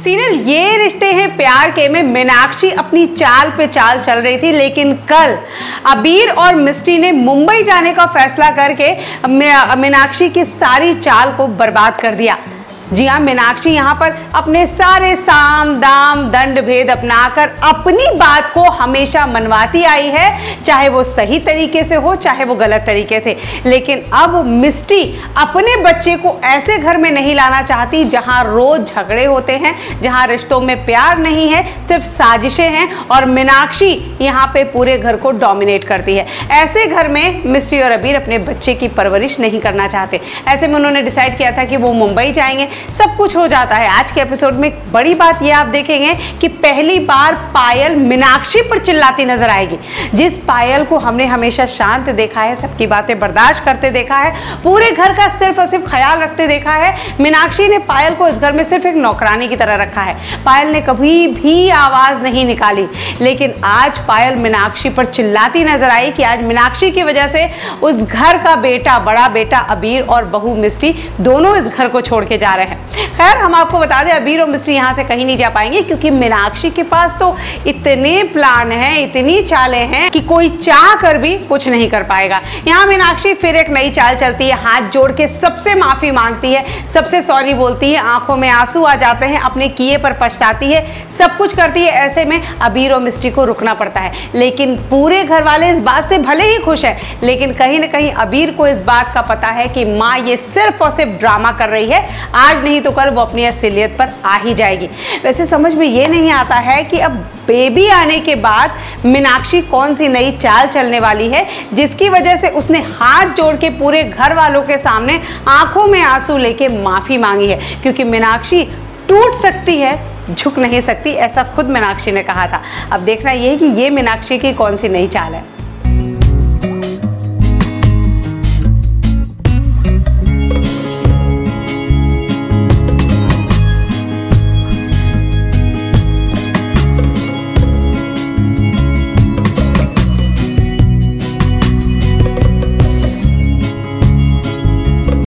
Serial ये रिश्ते हैं प्यार के में। मीनाक्षी अपनी चाल पे चाल चल रही थी, लेकिन कल अबीर और मिस्टी ने मुंबई जाने का फैसला करके मीनाक्षी की सारी चाल को बर्बाद कर दिया। जी हाँ मीनाक्षी यहाँ पर अपने सारे साम, दाम, दंड भेद अपनाकर अपनी बात को हमेशा मनवाती आई है, चाहे वो सही तरीके से हो, चाहे वो गलत तरीके से। लेकिन अब मिस्टी अपने बच्चे को ऐसे घर में नहीं लाना चाहती जहाँ रोज झगड़े होते हैं, जहाँ रिश्तों में प्यार नहीं है, सिर्फ़ साजिशें हैं और मीनाक्षी यहाँ पे पूरे घर को डोमिनेट करती है। ऐसे घर में मिस्टी और अबीर अपने बच्चे की परवरिश नहीं करना चाहते। ऐसे में उन्होंने डिसाइड किया था कि वो मुंबई जाएँगे। सब कुछ हो जाता है। आज के एपिसोड में बड़ी बात यह आप देखेंगे कि पहली बार पायल मीनाक्षी पर चिल्लाती नज़र आएगी। जिस पायल को हमने हमेशा शांत देखा है, सबकी बातें बर्दाश्त करते देखा है, पूरे घर का सिर्फ़ और सिर्फ़ ख्याल रखते देखा है, मीनाक्षी ने पायल को इस घर में सिर्फ़ एक नौकरानी की तरह रखा है। पायल ने कभी भी आवाज़ नहीं निकाली, लेकिन आज पायल मीनाक्षी पर चिल्लाती नज़र आई कि आज मीनाक्षी की वजह से उस घर का बेटा, बड़ा बेटा, अबीर और बहू मिस्टी दोनों इस घर को छोड़ के जा रहे हैं। खैर, हम आपको बता दें अबीर और मिस्त्री यहाँ से कहीं नहीं जा पाएँगे क्योंकि मीनाक्षी के पास तो इतने प्लान हैं, इतनी चालें हैं कि कोई चाह कर भी कुछ नहीं कर पाएगा। यहाँ मीनाक्षी फिर एक नई चाल चलती है, हाथ जोड़ के सबसे माफ़ी मांगती है, सबसे सॉरी बोलती है, आँखों में आँसू आ जाते हैं, अपने किए पर पछताती है, सब कुछ करती है, ऐसे में अबीर और मिस्टी को रुकना पड़ता है। लेकिन पूरे घर वाले इस बात से भले ही खुश है, लेकिन कहीं ना कहीं अबीर को इस बात का पता है कि माँ ये सिर्फ़ और सिर्फ़ ड्रामा कर रही है। आज नहीं तो कल वो अपनी असलियत पर आ ही जाएगी। वैसे समझ में ये नहीं आता है कि अब बेबी आने के बाद मीनाक्षी कौन सी नई चाल चलने वाली है, जिसकी वजह से उसने हाथ जोड़ के पूरे घर वालों के सामने आँखों में आँसू लेके माफ़ी मांगी है, क्योंकि मीनाक्षी टूट सकती है, झुक नहीं सकती, ऐसा खुद मीनाक्षी ने कहा था। अब देखना यह कि ये मीनाक्षी की कौन सी नई चाल है।